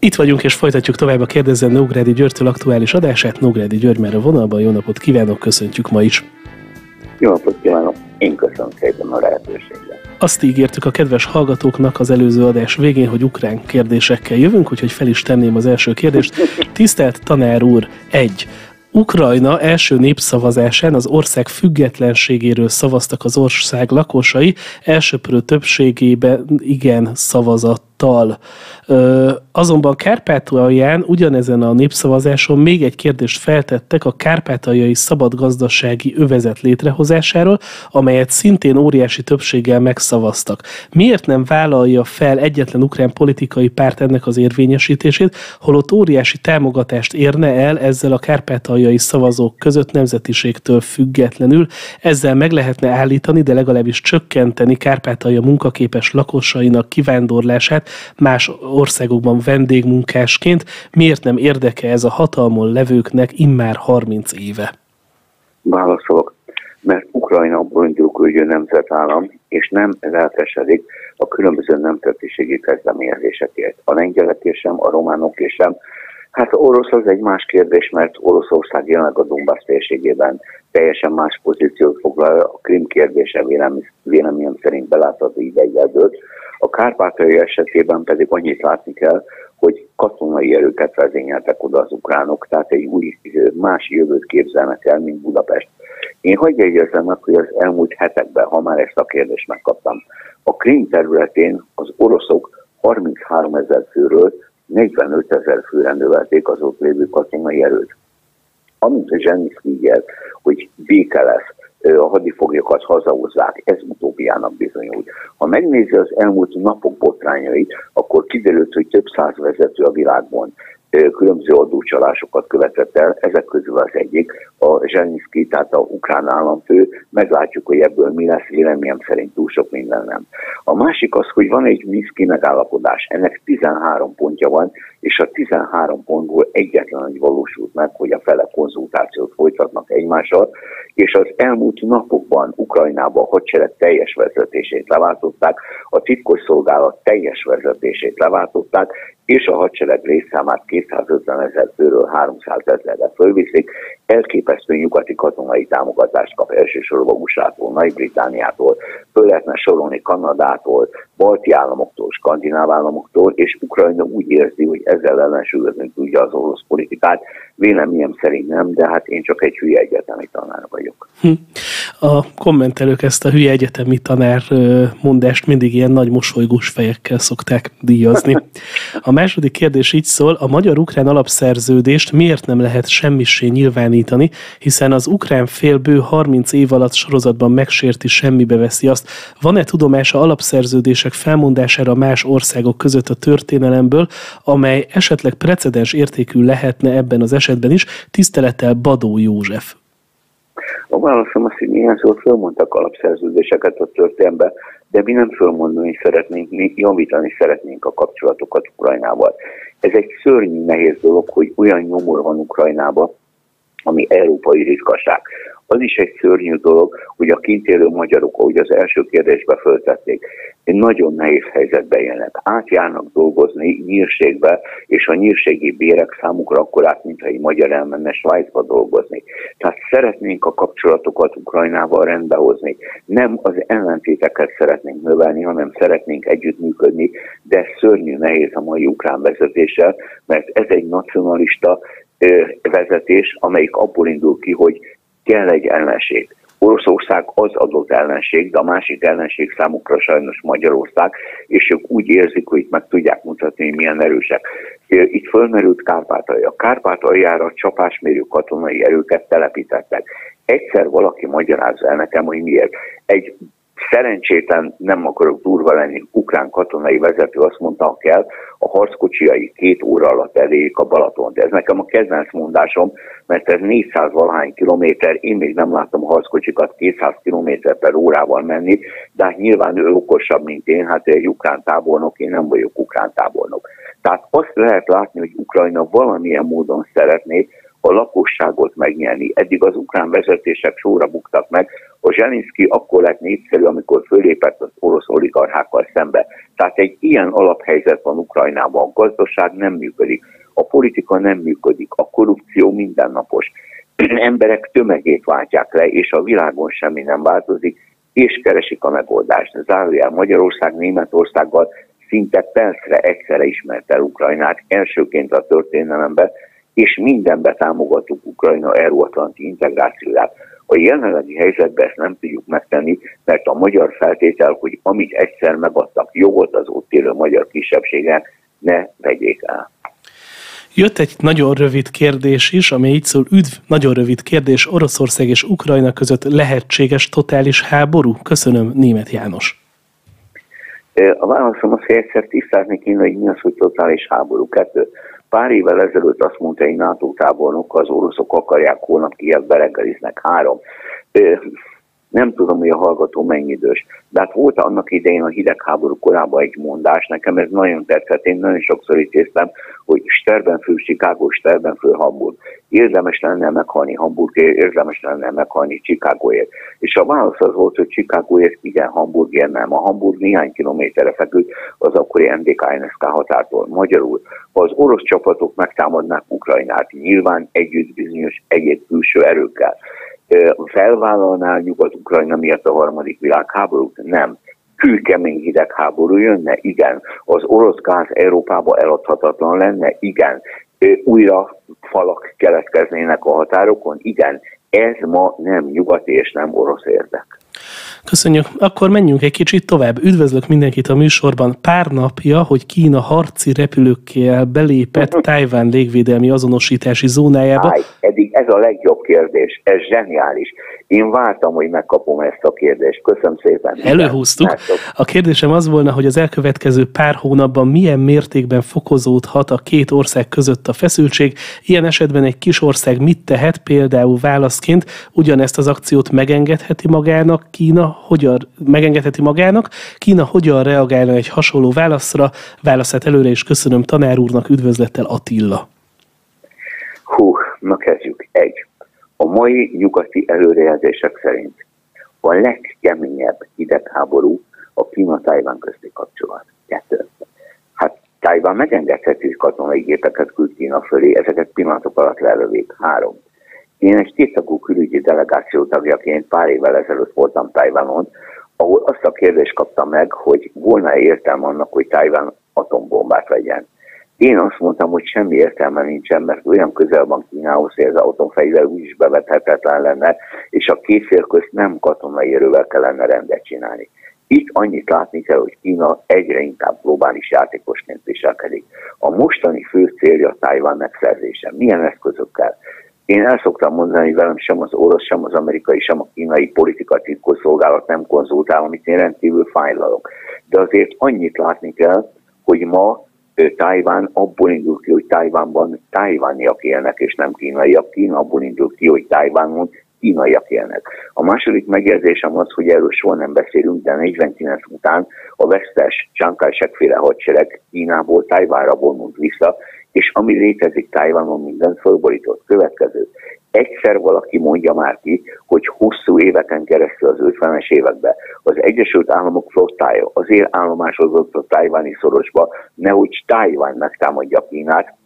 Itt vagyunk és folytatjuk tovább a kérdezzen Nógrádi Györgytől aktuális adását. Nógrádi György már a vonalban. Jó napot kívánok, köszöntjük ma is. Jó napot kívánok, én köszönöm szépen a lehetőséget. Azt ígértük a kedves hallgatóknak az előző adás végén, hogy ukrán kérdésekkel jövünk, úgyhogy fel is tenném az első kérdést. Tisztelt tanár úr, egy. Ukrajna első népszavazásán az ország függetlenségéről szavaztak az ország lakosai, elsőprő többségében igen szavazat tal. Azonban Kárpátalján ugyanezen a népszavazáson még egy kérdést feltettek a kárpátaljai szabadgazdasági övezet létrehozásáról, amelyet szintén óriási többséggel megszavaztak. Miért nem vállalja fel egyetlen ukrán politikai párt ennek az érvényesítését, holott óriási támogatást érne el ezzel a kárpátaljai szavazók között nemzetiségtől függetlenül, ezzel meg lehetne állítani, de legalábbis csökkenteni Kárpátalja munkaképes lakosainak kivándorlását más országokban vendégmunkásként, miért nem érdeke ez a hatalmon levőknek immár 30 éve? Válaszolok, mert Ukrajna abból indul, hogy ő nemzetállam, és nem lelkesedik a különböző nemzetiségi kezdeményezésekért. A lengyelek sem, a románok sem. Hát orosz az egy más kérdés, mert Oroszország jelenleg a Donbass térségében teljesen más pozíciót foglal, a Krim kérdése véleményem szerint belátható idejjel a Kárpátai esetében pedig annyit látni kell, hogy katonai erőket vezényeltek oda az ukránok, tehát egy új, más jövőt képzelnek el, mint Budapest. Én hogy jegyezzem meg, hogy az elmúlt hetekben, ha már ezt a kérdést megkaptam, a Krim területén az oroszok 33 ezer főről 45 ezer főre növelték az ott lévő katonai erőt. Amint a Zseniszki hogy béke lesz, a hadifoglyokat hazahozzák, ez utóbbiának bizonyult. Ha megnézi az elmúlt napok botrányait, akkor kiderült, hogy több száz vezető a világban különböző adócsalásokat követett el, ezek közül az egyik a Zselinszki, tehát a ukrán államfő, meglátjuk, hogy ebből mi lesz, véleményem szerint túl sok minden nem. A másik az, hogy van egy Minszki megállapodás, ennek 13 pontja van, és a 13 pontból egyetlen egy valósult meg, hogy a fele konzultációt folytatnak egymással, és az elmúlt napokban Ukrajnában a hadsereg teljes vezetését leváltották, a titkos szolgálat teljes vezetését leváltották, és a hadsereg részszámát 250 ezer főről 300 ezerre fölviszik, elképesztő nyugati katonai támogatást kap elsősorban USA-tól, Nagy-Britániától, föl lehetne sorolni Kanadától, balti államoktól, skandináv államoktól, és Ukrajna úgy érzi, hogy ezzel ellensúlyozni tudja az orosz politikát. Véleményem szerint nem, de hát én csak egy hülye egyetemi tanár vagyok. Hm. A kommentelők ezt a hülye egyetemi tanár mondást mindig ilyen nagy mosolygós fejekkel szokták díjazni. A második kérdés így szól, a magyar-ukrán alapszerződést miért nem lehet semmisé nyilvánítani, hiszen az ukrán fél bő 30 év alatt sorozatban megsérti, semmibe veszi azt. Van-e tudomása alapszerződések felmondására más országok között a történelemből, amely esetleg precedens értékű lehetne ebben az esetben is, tisztelettel Badó József. A válaszom az, hogy néhány szót fölmondtak alapszerződéseket a történelembe, de mi nem fölmondani szeretnénk, mi javítani szeretnénk a kapcsolatokat Ukrajnával. Ez egy szörnyű nehéz dolog, hogy olyan nyomor van Ukrajnában, ami európai ritkaság. Az is egy szörnyű dolog, hogy a kint élő magyarok, ahogy az első kérdésbe föltették, egy nagyon nehéz helyzetben jönnek. Átjárnak dolgozni nyírségbe, és a nyírségi bérek számukra akkorát, mint egy magyar elmenne Svájcba dolgozni. Tehát szeretnénk a kapcsolatokat Ukrajnával rendbehozni. Nem az ellentéteket szeretnénk növelni, hanem szeretnénk együttműködni, de szörnyű nehéz a mai ukrán vezetéssel, mert ez egy nacionalista vezetés, amelyik abból indul ki, hogy kell egy ellenség. Oroszország az adott ellenség, de a másik ellenség számukra sajnos Magyarország, és ők úgy érzik, hogy meg tudják mutatni, hogy milyen erősek. Itt fölmerült Kárpátalja. Kárpátaljára csapásmérő katonai erőket telepítettek. Egyszer valaki magyarázza el nekem, hogy miért. Egy szerencsétlen, nem akarok durva lenni, ukrán katonai vezető azt mondta, ha kell, a harckocsiai két óra alatt elérjék a Balaton. De ez nekem a kedvenc mondásom, mert ez 400 valahány kilométer, én még nem láttam a harckocsikat 200 kilométer per órával menni, de hát nyilván ő okosabb, mint én, hát egy ukrán tábornok, én nem vagyok ukrán tábornok. Tehát azt lehet látni, hogy Ukrajna valamilyen módon szeretné, a lakosságot megnyerni. Eddig az ukrán vezetések sorra buktak meg, a Zselinszki akkor lett népszerű, amikor fölépett az orosz oligarchákkal szembe. Tehát egy ilyen alaphelyzet van Ukrajnában, a gazdaság nem működik, a politika nem működik, a korrupció mindennapos. Emberek tömegét váltják le, és a világon semmi nem változik, és keresik a megoldást. Zárójel Magyarország Németországgal szinte percre egyszerre ismert el Ukrajnát, elsőként a történelemben, és mindenbe támogatjuk Ukrajna euróatlanti integrációját. A jelenlegi helyzetben ezt nem tudjuk megtenni, mert a magyar feltétel, hogy amit egyszer megadtak jogot az ott élő magyar kisebbségek, ne vegyék el. Jött egy nagyon rövid kérdés is, ami így szól, üdv, nagyon rövid kérdés, Oroszország és Ukrajna között lehetséges totális háború? Köszönöm, Német János. A válaszom az, hogy egyszer tisztázni kéne, hogy mi az, hogy totális háború. Kettő. Pár évvel ezelőtt azt mondta egy NATO tábornok, az oroszok akarják holnap Kievbe reggeliznek. Három. Nem tudom, hogy a hallgató mennyi idős, de hát volt annak idején a hidegháború korában egy mondás, nekem ez nagyon tetszett, én nagyon sokszor ítéztem, hogy Sterben fő Chicago, Sterben fő Hamburg. Érdemes lenne meghalni Hamburgért, érdemes lenne meghalni Chicagoért. És a válasz az volt, hogy Chicagoért igen, Hamburgért nem. A Hamburg néhány kilométerre feküdt az akkori NDK-NSK határtól. Magyarul, ha az orosz csapatok megtámadnák Ukrajnát, nyilván együtt bizonyos egyéb külső erőkkel, felvállalná Nyugat-Ukrajna miatt a harmadik világháborút? Nem. Kőkemény hidegháború jönne? Igen. Az orosz gáz Európába eladhatatlan lenne? Igen. Újra falak keletkeznének a határokon? Igen. Ez ma nem nyugati és nem orosz érdek. Köszönjük. Akkor menjünk egy kicsit tovább. Üdvözlök mindenkit a műsorban. Pár napja, hogy Kína harci repülőkkel belépett Tájván légvédelmi azonosítási zónájába. Áj, eddig ez a legjobb kérdés. Ez zseniális. Én vártam, hogy megkapom ezt a kérdést. Köszönöm szépen. Előhúztuk. A kérdésem az volna, hogy az elkövetkező pár hónapban milyen mértékben fokozódhat a két ország között a feszültség. Ilyen esetben egy kis ország mit tehet, például válaszként ugyanezt az akciót megengedheti magának Kína, hogyan megengedheti magának, Kína hogyan reagálna egy hasonló válaszra. Válaszát előre is köszönöm tanár úrnak, üdvözlettel Attila. Hú, na kezdjük. Egy. A mai nyugati előrejelzések szerint a legkeményebb hidegháború a Kína-Tájván közti kapcsolat. Kettő. Hát Tájván megengedhető katonai gépeket küld Kína fölé, ezeket pillanatok alatt lelövik. Három. Én egy kétszakú külügyi delegáció tagjaként pár évvel ezelőtt voltam Tajvanon, ahol azt a kérdést kaptam meg, hogy volna-e értelme annak, hogy Tajvan atombombát legyen. Én azt mondtam, hogy semmi értelme nincsen, mert olyan közel van Kínához, hogy az atomfegyver úgyis bevethetetlen lenne, és a két fél közt nem katonai erővel kellene rendet csinálni. Itt annyit látni kell, hogy Kína egyre inkább globális játékosként viselkedik. A mostani fő célja Tájván megszerzése. Milyen eszközökkel? Én el szoktam mondani, hogy velem sem az orosz, sem az amerikai, sem a kínai politika szolgálat nem konzultál, amit én rendkívül fájlalok. De azért annyit látni kell, hogy ma Tájván abból indul ki, hogy Tájvánban tájvániak élnek, és nem kínaiak. Kína abból indul ki, hogy Tájvánon kínaiak élnek. A második megjegyzésem az, hogy erről soha nem beszélünk, de 49 után a vesztes Csánkásek féle hadsereg Kínából Tájvánra vonult vissza, és ami létezik Tájvánon, minden fölborított. Következő. Egyszer valaki mondja már ki, hogy hosszú éveken keresztül az 50-es években az Egyesült Államok flottája azért állomásozott a tájváni szorosba, nehogy Tájván megtámadja Kínát,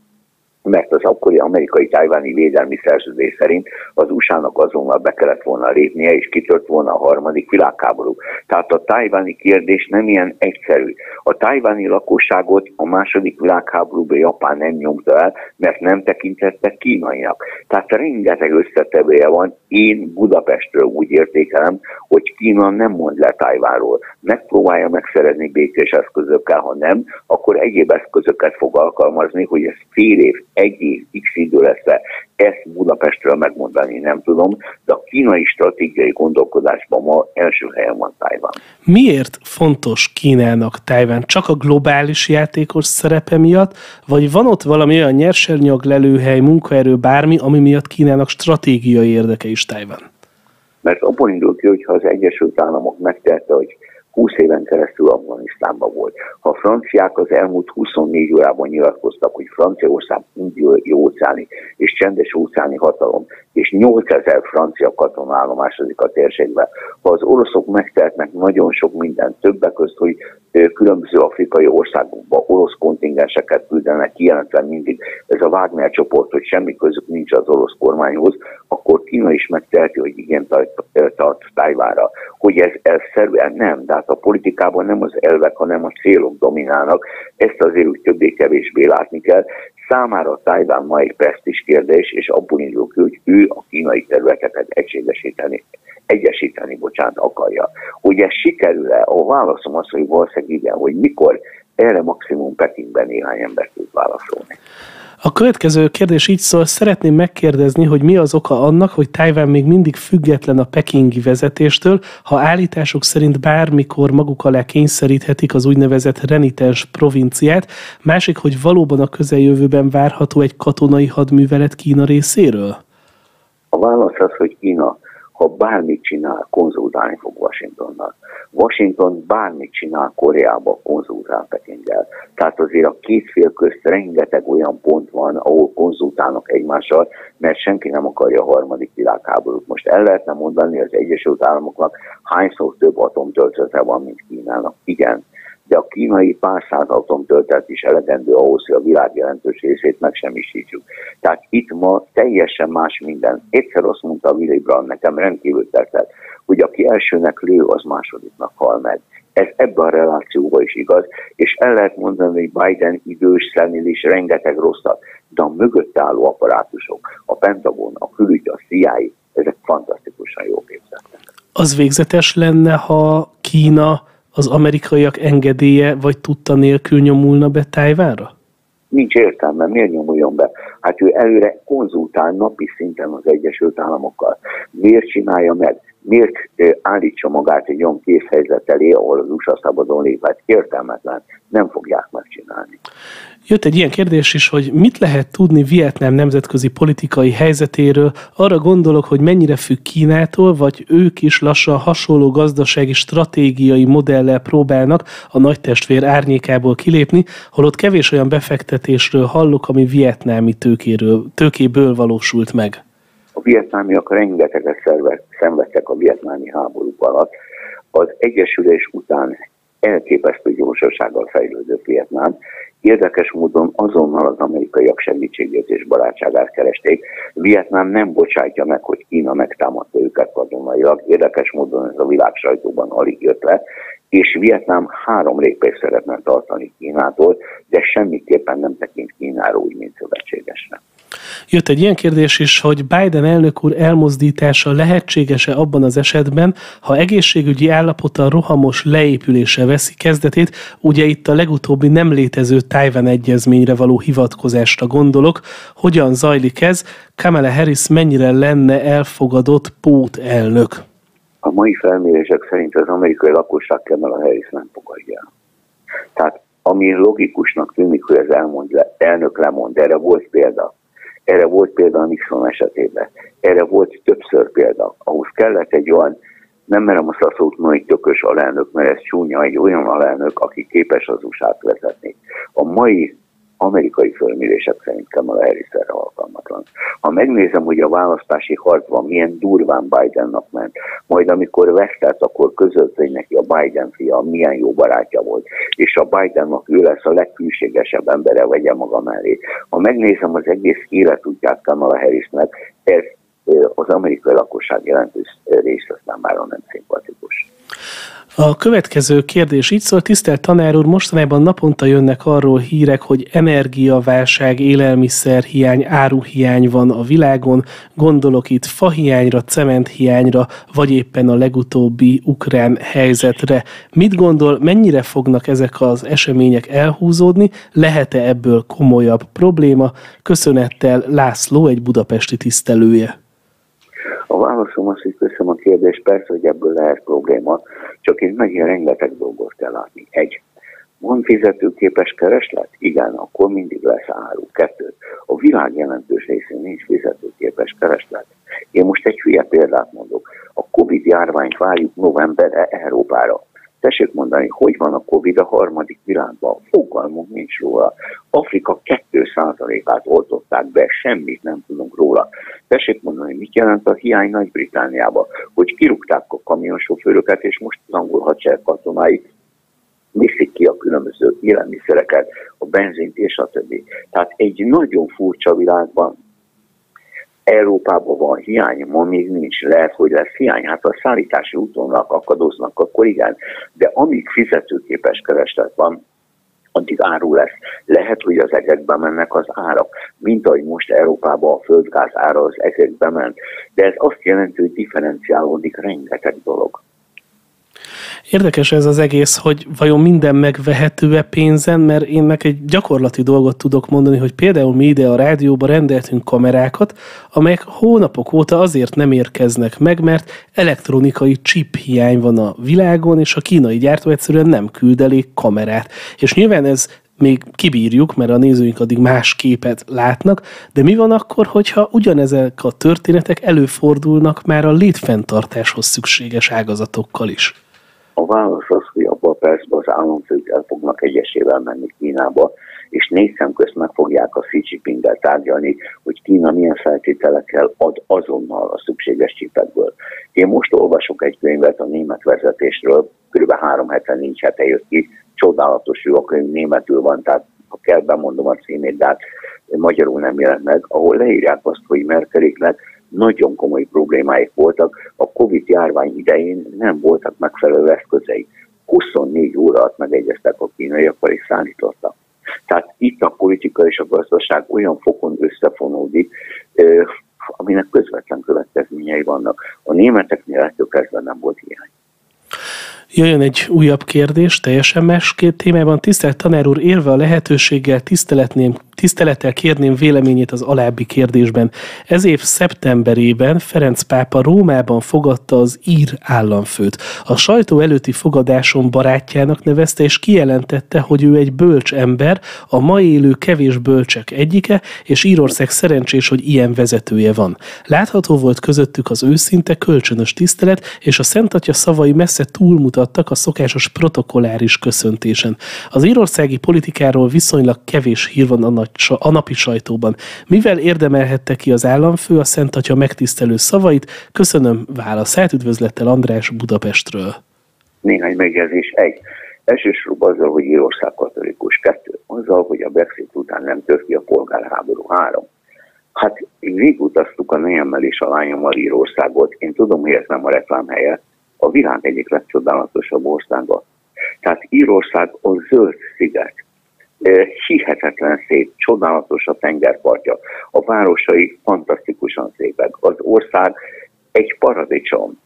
mert az akkori amerikai tájváni védelmi szerződés szerint az USA-nak azonnal be kellett volna lépnie, és kitört volna a harmadik világháború. Tehát a tájváni kérdés nem ilyen egyszerű. A tájváni lakosságot a második világháborúban Japán nem nyomta el, mert nem tekintette kínaiak. Tehát rengeteg összetevője van. Én Budapestről úgy értékelem, hogy Kína nem mond le Tájváról. Megpróbálja megszerezni békés eszközökkel, ha nem, akkor egyéb eszközöket fog alkalmazni, hogy ez fél év egy év x idő lesz ezt Budapestről megmondani nem tudom, de a kínai stratégiai gondolkodásban ma első helyen van Tájván. Miért fontos Kínának Tájván? Csak a globális játékos szerepe miatt, vagy van ott valami olyan nyersanyag, lelőhely, munkaerő, bármi, ami miatt Kínának stratégiai érdeke is Tájván? Mert abból indul ki, hogyha az Egyesült Államok megtette, hogy 20 éven keresztül Afganisztánban volt. Ha a franciák az elmúlt 24 órában nyilatkoztak, hogy Franciaország indiai óceáni és csendes óceáni hatalom, és 8000 francia katona állomásodik a térségben, ha az oroszok megtehetnek nagyon sok mindent, többek között, hogy különböző afrikai országokba orosz kontingenseket küldenek, kijelentve mindig ez a Wagner csoport, hogy semmi közük nincs az orosz kormányhoz, akkor Kína is megteheti, hogy igen tart, tart Tájvára. Hogy ez elszerűen nem, de hát a politikában nem az elvek, hanem a célok dominálnak, ezt azért úgy többé-kevésbé látni kell. Számára Tájván ma egy presztis kérdés, és abból indul ki, hogy ő a kínai területeket egységesíteni, egyesíteni, bocsánat, akarja. Hogy ez sikerül-e? A válaszom az, hogy valószínűleg igen, hogy mikor erre maximum Pekingben néhány ember tud válaszolni. A következő kérdés így szól, szeretném megkérdezni, hogy mi az oka annak, hogy Tájván még mindig független a pekingi vezetéstől, ha állítások szerint bármikor maguk alá kényszeríthetik az úgynevezett renitens provinciát, másik, hogy valóban a közeljövőben várható egy katonai hadművelet Kína részéről? A válasz az, hogy Kína ha bármit csinál, konzultálni fog Washingtonnal. Washington bármit csinál Koreába, konzultál Pekinggel. Tehát azért a két fél közt rengeteg olyan pont van, ahol konzultálnak egymással, mert senki nem akarja a harmadik világháborút. Most el lehetne mondani az Egyesült Államoknak hányszor több atomtöltete van, mint Kínának. Igen, de a kínai pár száz atomtöltet is elegendő ahhoz, hogy a világ jelentős részét megsemmisítsük. Tehát itt ma teljesen más minden. Egyszer azt mondta Willy Brandt, nekem rendkívül tetszett, hogy aki elsőnek lő, az másodiknak hal meg. Ez ebben a relációban is igaz, és el lehet mondani, hogy Biden idős, szenilis, rengeteg rosszat, de a mögött álló apparátusok, a Pentagon, a külügy, a CIA, ezek fantasztikusan jó képzettek. Az végzetes lenne, ha Kína az amerikaiak engedélye vagy tudta nélkül nyomulna be Tájvánra? Nincs értelme, miért nyomuljon be? Hát ő előre konzultál napi szinten az Egyesült Államokkal. Miért csinálja meg? Miért állítsa magát egy olyan készhelyzet elé, ahol az USA szabadon léphet? Értelmetlen. Nem fogják megcsinálni. Jött egy ilyen kérdés is, hogy mit lehet tudni Vietnám nemzetközi politikai helyzetéről. Arra gondolok, hogy mennyire függ Kínától, vagy ők is lassan hasonló gazdasági stratégiai modellel próbálnak a nagy testvér árnyékából kilépni, holott kevés olyan befektetésről hallok, ami vietnámi tőkéről, tőkéből valósult meg. A vietnámiak rengeteget szenvedtek a vietnámi háború alatt. Az egyesülés után elképesztő gyorsasággal fejlődő Vietnám, Érdekes módon azonnal az amerikaiak segítségét és barátságát keresték. Vietnám nem bocsátja meg, hogy Kína megtámadta őket katonailag. Érdekes módon ez a világ sajtóban alig jött le, és Vietnám három lépést szeretne tartani Kínától, de semmiképpen nem tekint Kínára úgy, mint szövetségesre. Jött egy ilyen kérdés is, hogy Biden elnök úr elmozdítása lehetséges-e abban az esetben, ha egészségügyi állapota rohamos leépülése veszi kezdetét, ugye itt a legutóbbi nem létező Tájvan egyezményre való hivatkozásra gondolok, hogyan zajlik ez, Kamala Harris mennyire lenne elfogadott pótelnök? A mai felmérések szerint az amerikai lakosság Kamala Harris nem fogadja. Tehát ami logikusnak tűnik, hogy az elmond, elnök lemond, erre volt példa erre volt példa a Nixon esetében. Erre volt többször példa. Ahhoz kellett egy olyan, nem merem azt a szót mondani, tökös alelnök, mert ez csúnya, egy olyan alelnök, aki képes az usa vezetni. A mai amerikai fölmérések szerint Kamala Harris alkalmatlan. Ha megnézem, hogy a választási harcban milyen durván Bidennak ment, majd amikor vesztett, akkor között, hogy neki a Biden fia milyen jó barátja volt, és a Bidennak ő lesz a legkülségesebb embere, vegye maga mellé. Ha megnézem az egész életútját Kamala Harrisnek, ez az amerikai lakosság jelentős része számára nem szimpatikus. A következő kérdés így szól, tisztelt tanár úr, mostanában naponta jönnek arról hírek, hogy energiaválság, élelmiszerhiány, áruhiány van a világon, gondolok itt fahiányra, cementhiányra, vagy éppen a legutóbbi ukrán helyzetre. Mit gondol, mennyire fognak ezek az események elhúzódni, lehet-e ebből komolyabb probléma? Köszönettel László, egy budapesti tisztelője. A válaszom az, hogy kérdést, persze, hogy ebből lehet probléma, csak én megint rengeteg dolgot kell látni. Egy, van fizetőképes kereslet? Igen, akkor mindig lesz áru. Kettő, a világ jelentős részén nincs fizetőképes kereslet. Én most egy hülye példát mondok. A Covid járványt várjuk novemberre Európára. Tessék mondani, hogy van a Covid a harmadik világban? Fogalmunk nincs róla. Afrika 2%-át oltották be, semmit nem tudunk róla. Tessék mondani, mit jelent a hiány Nagy-Britániába, hogy kirúgták a kamionsofőröket, és most az angol hadsereg katonái viszik ki a különböző élelmiszereket, a benzint és a többi. Tehát egy nagyon furcsa világban Európában van hiány, ma még nincs, lehet, hogy lesz hiány. Hát a szállítási útonnak akadoznak, akkor igen, de amíg fizetőképes kereslet van, addig áru lesz. Lehet, hogy az egekbe mennek az árak, mint ahogy most Európában a földgáz ára az egekbe ment, de ez azt jelenti, hogy differenciálódik rengeteg dolog. Érdekes ez az egész, hogy vajon minden megvehető-e pénzen, mert én meg egy gyakorlati dolgot tudok mondani, hogy például mi ide a rádióba rendeltünk kamerákat, amelyek hónapok óta azért nem érkeznek meg, mert elektronikai chip hiány van a világon, és a kínai gyártó egyszerűen nem küld elég kamerát. És nyilván ez még kibírjuk, mert a nézőink addig más képet látnak, de mi van akkor, hogyha ugyanezek a történetek előfordulnak már a létfenntartáshoz szükséges ágazatokkal is? A válasz az, hogy abban a percben az államfők el fognak egyesével menni Kínába, és négy szem közt meg fogják a Xi jinping tárgyalni, hogy Kína milyen feltételekkel ad azonnal a szükséges csipekből. Én most olvasok egy könyvet a német vezetésről, kb. három hete, nincs hete jött ki, csodálatos jó a könyv, németül van, tehát ha kell, bemondom a címét, de hát magyarul nem jelent meg, ahol leírják azt, hogy Merkeliknek nagyon komoly problémáik voltak. A Covid járvány idején nem voltak megfelelő eszközei. 24 óra alatt megegyeztek a kínaiakkal és szállítottak. Tehát itt a politika és a gazdaság olyan fokon összefonódik, aminek közvetlen következményei vannak. A németeknél ettől kezdve nem volt hiány. Jöjjön egy újabb kérdés, teljesen más témában. Tisztelt tanár úr, élve a lehetőséggel tiszteletném Tisztelettel kérném véleményét az alábbi kérdésben. Ez év szeptemberében Ferenc pápa Rómában fogadta az ír államfőt. A sajtó előtti fogadáson barátjának nevezte, és kijelentette, hogy ő egy bölcs ember, a mai élő kevés bölcsek egyike, és Írország szerencsés, hogy ilyen vezetője van. Látható volt közöttük az őszinte, kölcsönös tisztelet, és a Szent Atya szavai messze túlmutattak a szokásos protokolláris köszöntésen. Az írországi politikáról viszonylag kevés hír van a nagy a napi sajtóban. Mivel érdemelhette ki az államfő a Szent Atya megtisztelő szavait? Köszönöm válaszát, üdvözlettel András Budapestről. Néhány megjegyzés. Egy. Elsősorban azzal, hogy Írország katolikus. Kettő. Azzal, hogy a Brexit után nem tört ki a polgárháború. Három. Hát végigutaztuk a nejemmel és a lányommal Írországot. Én tudom, hogy ez nem a reklám helye. A világ egyik legcsodálatosabb országa. Tehát Írország a zöld sziget. Hihetetlen szép, csodálatos a tengerpartja, a városai fantasztikusan szépek, az ország egy paradicsom,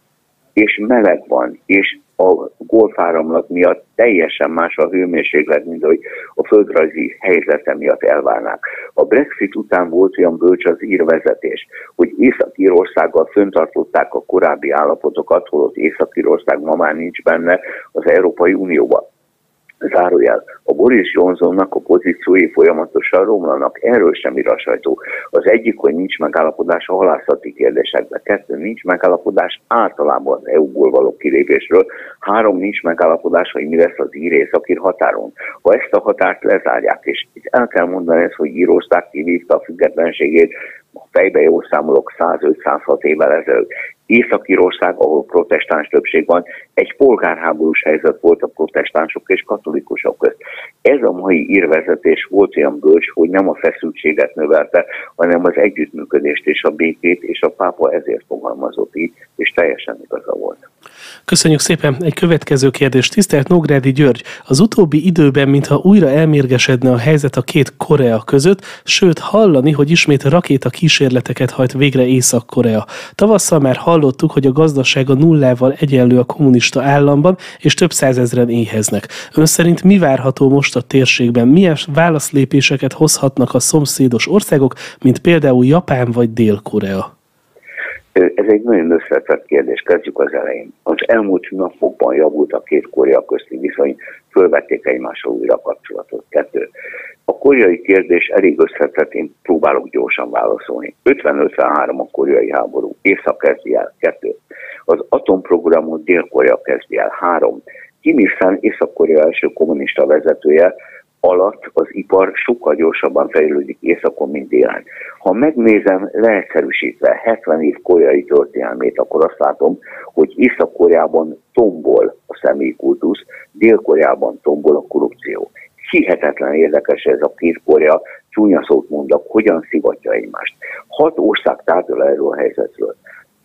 és meleg van, és a golfáramlat miatt teljesen más a hőmérséklet, mint hogy a földrajzi helyzete miatt elvárnák. A Brexit után volt olyan bölcs az írvezetés, hogy Észak-Írországgal föntartották a korábbi állapotokat, holott Észak-Írország ma már nincs benne az Európai Unióban zárójel, a Boris Johnsonnak a pozíciói folyamatosan romlanak, erről sem ír a sajtó. Az egyik, hogy nincs megállapodás a halászati kérdésekben, kettő, nincs megállapodás általában az EU-ból való kilépésről, három, nincs megállapodás, hogy mi lesz az ír akir határon. Ha ezt a határt lezárják, és itt el kell mondani ezt, hogy Írország kivívta a függetlenségét, a fejbe jól számolok 105-106 évvel ezelőtt. Észak-Írország, ahol protestáns többség van, egy polgárháborús helyzet volt a protestánsok és katolikusok közt. Ez a mai írvezetés volt olyan bölcs, hogy nem a feszültséget növelte, hanem az együttműködést és a békét, és a pápa ezért fogalmazott így, és teljesen igaza volt. Köszönjük szépen. Egy következő kérdés. Tisztelt Nógrádi György, az utóbbi időben, mintha újra elmérgesedne a helyzet a két Korea között, sőt hallani, hogy ismét rakéta kísérleteket hajt végre Észak-Korea. Tavasszal már hallottuk, hogy a gazdasága nullával egyenlő a kommunista államban, és több százezren éheznek. Ön szerint mi várható most a térségben? Milyen válaszlépéseket hozhatnak a szomszédos országok, mint például Japán vagy Dél-Korea? Ez egy nagyon összetett kérdés, kezdjük az elején. Az elmúlt napokban javult a két Korea közti viszony, fölvették egymással újra kapcsolatot. Kettő. A koreai kérdés elég összetett, én próbálok gyorsan válaszolni. 50-53 a koreai háború, Észak kezdi el. Kettő. Az atomprogramot Dél-Korea kezdi el. Három. Kim Il-sung Észak-Korea első kommunista vezetője alatt az ipar sokkal gyorsabban fejlődik északon, mint délen. Ha megnézem leegyszerűsítve 70 év koreai történelmét, akkor azt látom, hogy Észak-Koreában tombol a személykultusz, Dél-Koreában tombol a korrupció. Hihetetlen érdekes ez a két Korea, csúnya szót mondok, hogyan szivatja egymást. Hat ország tárgyal erről a helyzetről.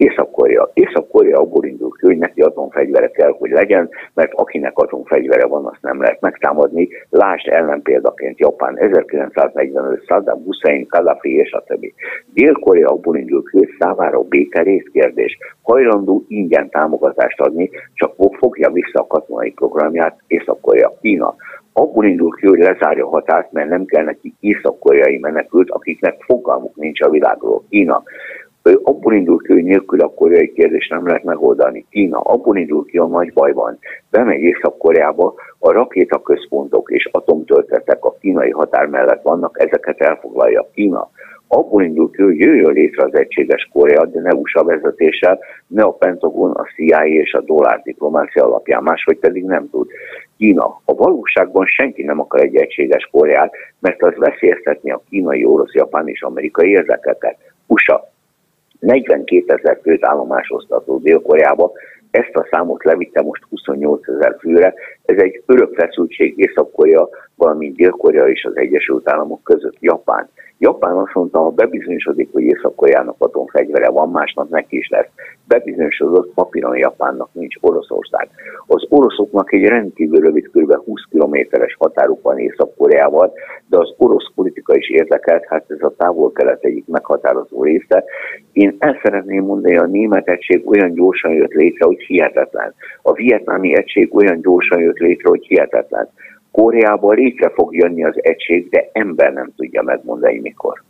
Észak-Korea. Észak-Korea abból indul ki, hogy neki atomfegyvere kell, hogy legyen, mert akinek atomfegyvere van, azt nem lehet megtámadni. Lásd ellenpéldaként Japán 1945, Saddam Hussein, Kadhafi és a többi. Dél-Korea abból indul ki, hogy számára a béke részkérdés. Hajlandó ingyen támogatást adni, csak fogja vissza a katonai programját Észak-Korea. Kína abból indul ki, hogy lezárja a határt, mert nem kell neki észak-koreai menekült, akiknek fogalmuk nincs a világról. Kína abból indul ki, hogy nélkül a koreai kérdés nem lehet megoldani. Kína abból indul ki, a nagy baj van. Bemegy Észak-Koreába, a rakétaközpontok és atomtöltetek a kínai határ mellett vannak, ezeket elfoglalja Kína. Abból indul ki, hogy jöjjön létre az egységes Korea, de ne USA vezetéssel, ne a Pentagon, a CIA és a dollár diplomácia alapján, máshogy pedig nem tud. Kína. A valóságban senki nem akar egy egységes Koreát, mert az veszélyeztetni a kínai, orosz, japán és amerikai érdekeket. USA 42 ezer főt állomásoztató Dél-Koreába, ezt a számot levitte most 28 ezer főre. Ez egy örök feszültség Észak-Korea, valamint Dél-Korea és az Egyesült Államok között. Japán. Japán azt mondta, ha bebizonyosodik, hogy Észak-Koreának atomfegyvere van, másnap neki is lesz. Bebizonyosodott, papíron Japánnak nincs Oroszország. Az oroszoknak egy rendkívül rövid, kb. 20 kilométeres határuk van Észak-Koreával, de az orosz politika is érdekelt, hát ez a távol-kelet egyik meghatározó része. Én el szeretném mondani, a német egység olyan gyorsan jött létre, hogy hihetetlen. A vietnámi egység olyan gyorsan jött létre, hogy hihetetlen. Koreában létre fog jönni az egység, de ember nem tudja megmondani mikor.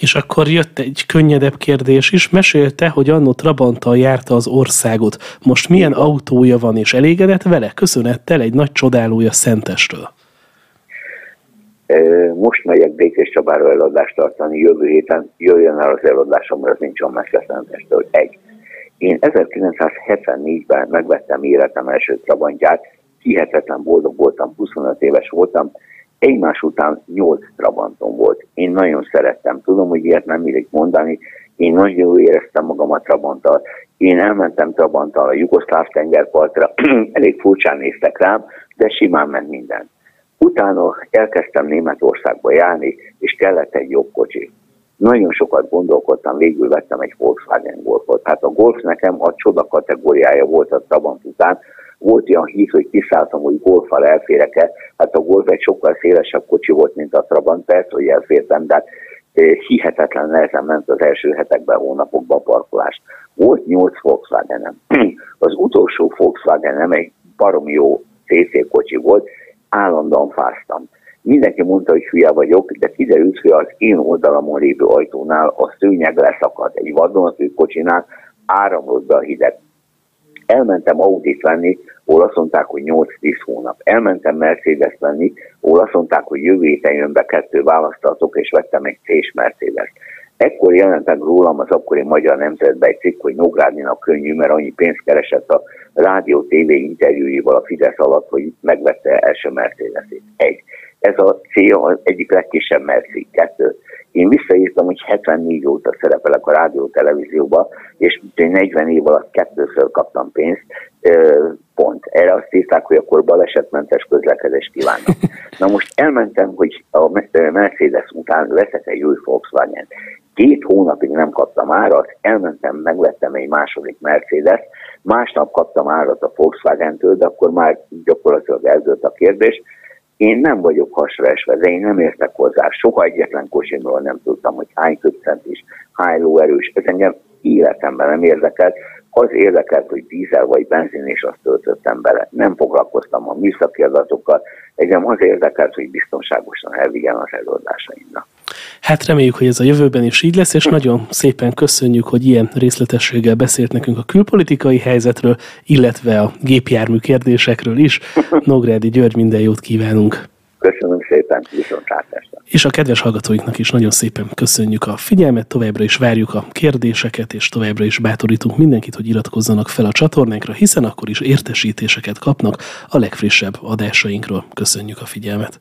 És akkor jött egy könnyedebb kérdés is. Mesélte, hogy annó Trabanttal járta az országot. Most milyen autója van és elégedett vele? Köszönettel egy nagy csodálója Szentestől. Most megyek Békés Csabára eladást tartani, jövő héten jöjjön el az eladásom, mert nincsen messze Szentestől. Egy. Én 1974-ben megvettem életem első Trabantját, hihetetlen boldog voltam, 25 éves voltam, egymás után 8 Trabanton volt. Én nagyon szerettem, tudom, hogy ilyet nem illik mondani, én nagyon jól éreztem magam a Trabanttal. Én elmentem Trabanttal a Jugoszláv tengerpartra, elég furcsán néztek rám, de simán ment minden. Utána elkezdtem Németországba járni, és kellett egy jobb kocsi. Nagyon sokat gondolkodtam, végül vettem egy Volkswagen Golfot. Hát a Golf nekem a csoda kategóriája volt a Trabant után, volt olyan hív, hogy kiszálltam, hogy golfal elférek-e. Hát a golf egy sokkal szélesebb kocsi volt, mint a Trabant, persze, hogy elfértem, de hát, hihetetlen nehezen ment az első hetekben, hónapokban parkolás. Volt nyolc Volkswagenem. Az utolsó Volkswagenem egy barom jó CC kocsi volt, állandóan fáztam. Mindenki mondta, hogy hülye vagyok, de kiderült, hogy az én oldalamon lévő ajtónál a szőnyeg leszakadt. Egy vadonatúj kocsinál áramlott be a hideg. Elmentem Audit venni, ahol azt mondták, hogy 8-10 hónap. Elmentem Mercedes venni, ahol azt mondták, hogy jövő héten jön be kettő választatok, és vettem egy C-s Mercedes. Ekkor jelentem rólam az akkori Magyar Nemzetben egy cikk, hogy Nógrádinak könnyű, mert annyi pénzt keresett a rádió TV interjúival a Fidesz alatt, hogy megvette első Mercedes-ét. Egy. Ez a cél az egyik legkisebb Merci. Én visszaírtam, hogy 74 óta szerepelek a rádió televízióba, és 40 év alatt kettőször kaptam pénzt, pont. Erre azt írták, hogy akkor balesetmentes közlekedést kívánnak. Na most elmentem, hogy a Mercedes után veszek egy új Volkswagen. Két hónapig nem kaptam árat, elmentem, megvettem egy második Mercedes, másnap kaptam árat a Volkswagen-től, de akkor már gyakorlatilag eldőlt a kérdés, én nem vagyok hasra esve, de én nem értek hozzá. Soha egyetlen kocsimról nem tudtam, hogy hány köpcent is, hány lóerős. Ez engem életemben nem érdekelt. Az érdekelt, hogy dízel vagy benzin, és azt töltöttem bele. Nem foglalkoztam a műszaki adatokkal. Engem az érdekelt, hogy biztonságosan elvigyen az előadásaimnak. Hát reméljük, hogy ez a jövőben is így lesz, és nagyon szépen köszönjük, hogy ilyen részletességgel beszélt nekünk a külpolitikai helyzetről, illetve a gépjármű kérdésekről is. Nográdi György, minden jót kívánunk! Köszönöm szépen, viszontlátásra! És a kedves hallgatóinknak is nagyon szépen köszönjük a figyelmet, továbbra is várjuk a kérdéseket, és továbbra is bátorítunk mindenkit, hogy iratkozzanak fel a csatornánkra, hiszen akkor is értesítéseket kapnak a legfrissebb adásainkról. Köszönjük a figyelmet!